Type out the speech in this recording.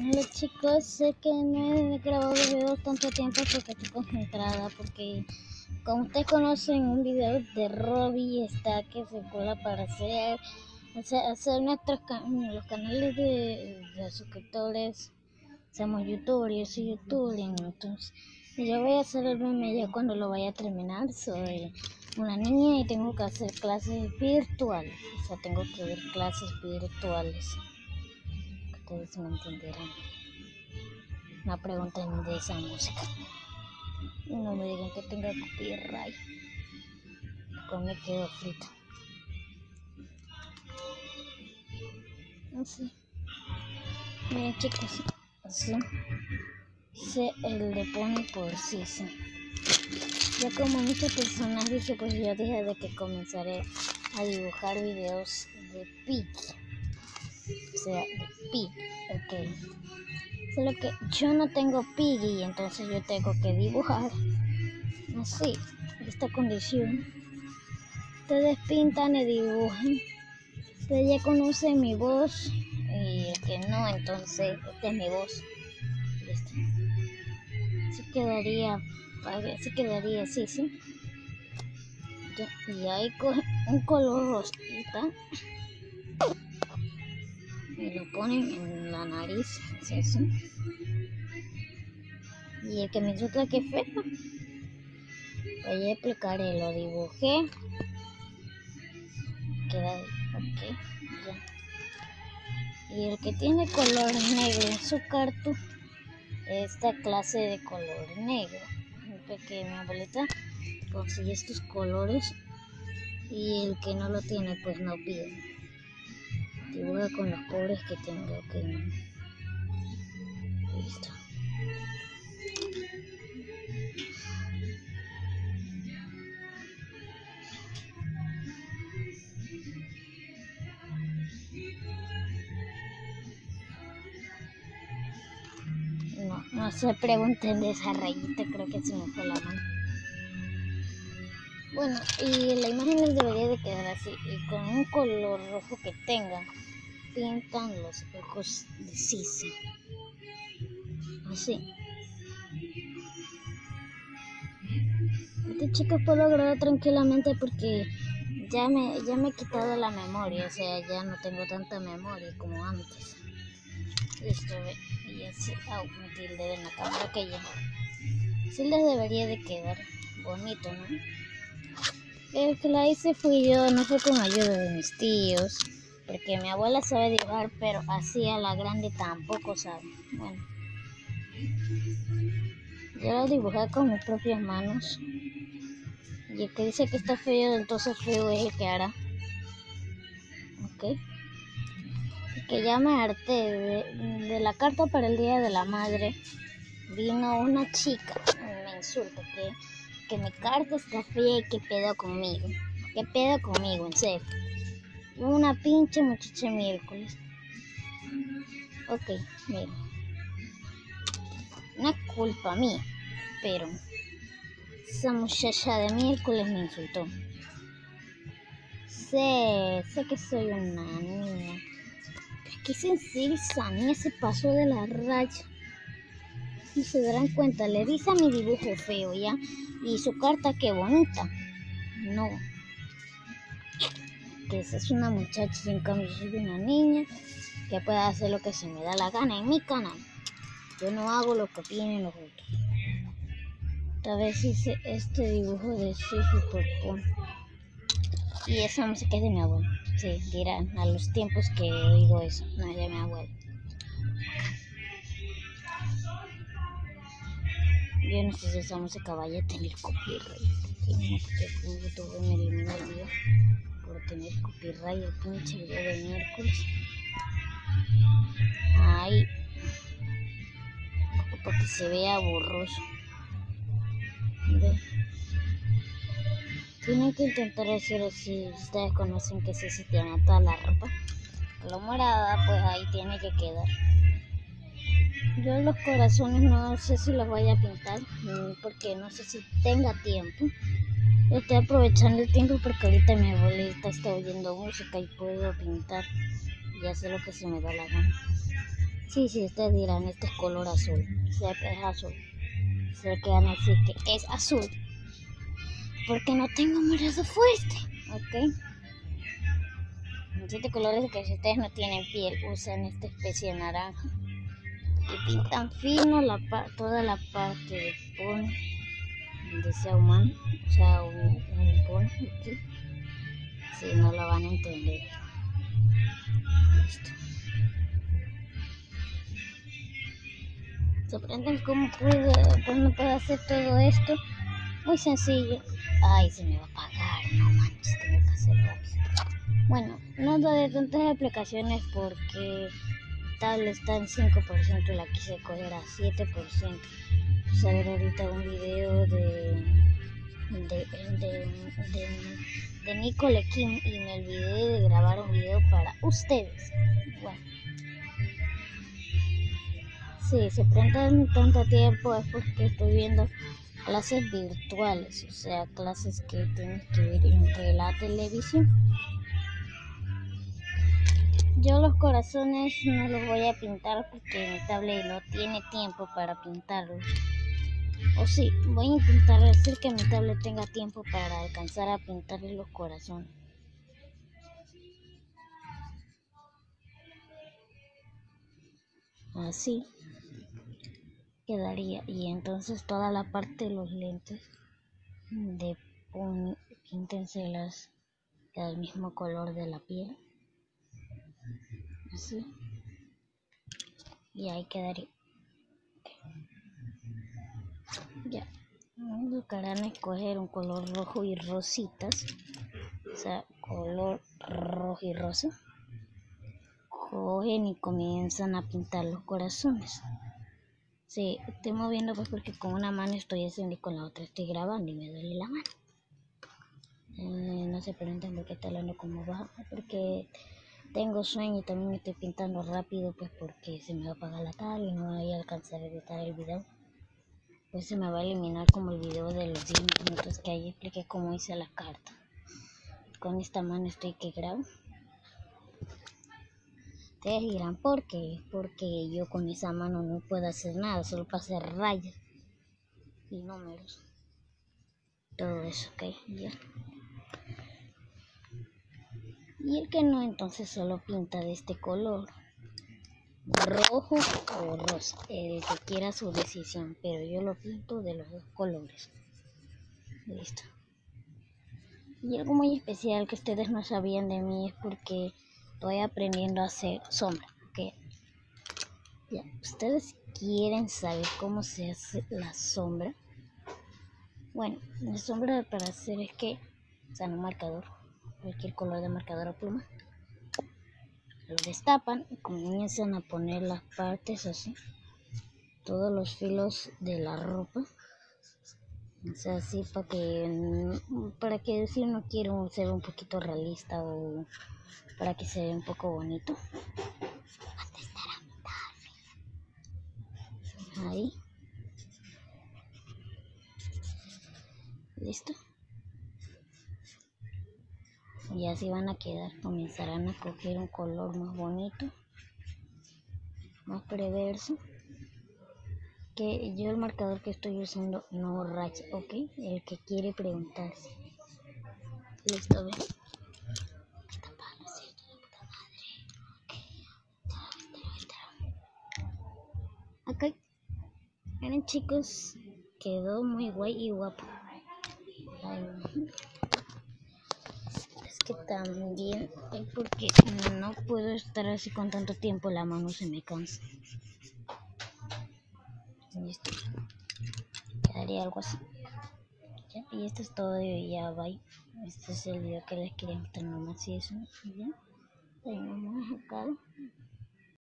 Hola chicos, sé que no he grabado videos tanto tiempo porque estoy concentrada, porque como ustedes conocen un video de Robbie está que se cola para hacer, hacer nuestros los canales de, de suscriptores, somos youtubers, yo soy youtuber, entonces yo voy a hacer el meme ya cuando lo vaya a terminar, soy una niña y tengo que hacer clases virtuales, o sea tengo que ver clases virtuales ustedes me entenderán. No pregunten de esa música. No me digan que tenga copyright. Con me quedo frito. Así. Miren chicos, así. Se el de pone por sí, sí. Ya como muchas personas dije, pues yo dije de que comenzaré a dibujar videos de Piki o sea, de Pig, ok. Solo que yo no tengo Piggy, entonces yo tengo que dibujar así, esta condición. Ustedes pintan y dibujan. Ustedes ya conocen mi voz y el que no, entonces esta es mi voz. Listo. Así quedaría, así quedaría así, ¿sí? Y ahí coge un color rosita lo ponen en la nariz, así, Y el que me resulta que feo, voy a explicaré, lo dibujé, queda, ok, ya. Y el que tiene color negro en su cartu, esta clase de color negro, que mi abuelita consigue estos colores y el que no lo tiene pues no pide con los pobres que tengo que listo. No no se pregunten de esa rayita creo que se me fue la mano bueno, y la imagen les debería de quedar así, y con un color rojo que tenga, pintan los ojos de Sisi. Así. Este chico puedo lograr tranquilamente porque ya me, ya me he quitado la memoria, o sea, ya no tengo tanta memoria como antes. Listo, y así, au, me tilde en la cámara que ya. Sí les debería de quedar bonito, ¿no? El que la hice fui yo, no fue con ayuda de mis tíos, porque mi abuela sabe dibujar, pero así a la grande tampoco sabe. Bueno, yo lo dibujé con mis propias manos. Y el que dice que está feo, entonces feo es el que hará. Ok. Que ya me harté de, de la carta para el Día de la Madre. Vino una chica, me insulta, que que mi carta está fría y qué pedo conmigo. ¿Qué pedo conmigo, en serio? Una pinche muchacha miércoles. Ok, mira. No es culpa mía, pero esa muchacha de miércoles me insultó. Sé, sé que soy una niña. Pero es que sencilla esa niña se pasó de la raya. Y se darán cuenta, le dice a mi dibujo feo, ¿ya? Y su carta, qué bonita. No. Que esa es una muchacha, sin cambio soy una niña que puede hacer lo que se me da la gana en mi canal. Yo no hago lo que tienen los otros. Tal vez hice este dibujo de Sushi por Y esa música es de mi abuelo. Sí, dirán a los tiempos que digo eso. No, de mi abuelo. Yo no sé si esa música vaya a tener copyright. Porque YouTube me el video por tener copyright el pinche video de miércoles. Ay. Porque se vea borroso. Tienen que intentar hacer así. Ustedes conocen que si se tiene toda la ropa. Lo morada, pues ahí tiene que quedar. Yo los corazones no sé si los voy a pintar mm, porque no sé si tenga tiempo. Estoy aprovechando el tiempo porque ahorita mi abuelita está oyendo música y puedo pintar y hacer lo que se me da la gana. Sí, sí, ustedes dirán, este es color azul. Sé que es azul. Sé que van a decir que es azul. Porque no tengo brazo fuerte. ¿Ok? Siete colores que si ustedes no tienen piel, usan esta especie de naranja. Y pintan fino la toda la parte de pone donde sea humano, o sea, un, un pone aquí. Si no lo van a entender. Listo. ¿Sorprenden cómo puedo, cómo puedo hacer todo esto? Muy sencillo. Ay, se me va a apagar. No manches, tengo que hacer rápido. Bueno, no doy tantas explicaciones porque tal está en 5% y la quise coger a 7%. Vamos a ver ahorita un video de de, de, de, de Nicole Kim y me olvidé de grabar un video para ustedes. Bueno. Sí, se prenden tanto tiempo es porque estoy viendo clases virtuales, o sea, clases que tienes que ver entre la televisión. Yo los corazones no los voy a pintar porque mi tablet no tiene tiempo para pintarlos. O sí, voy a intentar hacer que mi tablet tenga tiempo para alcanzar a pintarle los corazones. Así quedaría y entonces toda la parte de los lentes de píntenselas del mismo color de la piel así y ahí quedaría. Ya. Buscarán escoger un color rojo y rositas. O sea color rojo y rosa. Cogen y comienzan a pintar los corazones. Sí, estoy moviendo pues porque con una mano estoy haciendo y con la otra estoy grabando y me duele la mano. Eh, no se pregunten por qué está hablando como baja, porque tengo sueño y también estoy pintando rápido pues porque se me va a apagar la tablet y no voy a alcanzar a editar el video. Pues se me va a eliminar como el video de los 10 minutos que ahí expliqué cómo hice la carta. Con esta mano estoy que grabo. Ustedes dirán, ¿por qué? Porque yo con esa mano no puedo hacer nada, solo para hacer rayas y números. Todo eso, ¿ok? Ya. Y el que no, entonces solo pinta de este color. Rojo o rosa. El que quiera su decisión, pero yo lo pinto de los dos colores. Listo. Y algo muy especial que ustedes no sabían de mí es porque estoy aprendiendo a hacer sombra. ¿ok? Ya, ustedes quieren saber cómo se hace la sombra. Bueno, la sombra para hacer es que usan un marcador, cualquier color de marcador o pluma. Lo destapan y comienzan a poner las partes así, todos los filos de la ropa. O sea, así para que, para que si uno quiere ser un poquito realista o para que se vea un poco bonito. Ahí. Listo. Y así van a quedar. Comenzarán a coger un color más bonito. Más preverso. Que yo el marcador que estoy usando no racha, ¿ok? El que quiere preguntarse. Listo, ven. Ok. Miren chicos, quedó muy guay y guapo. Que también es porque no puedo estar así con tanto tiempo, la mano se me cansa. Listo. Quedaría algo así. y esto es todo y ya bye. Este es el video que les quería mostrar nomás y eso. Y ya. Tenemos acá.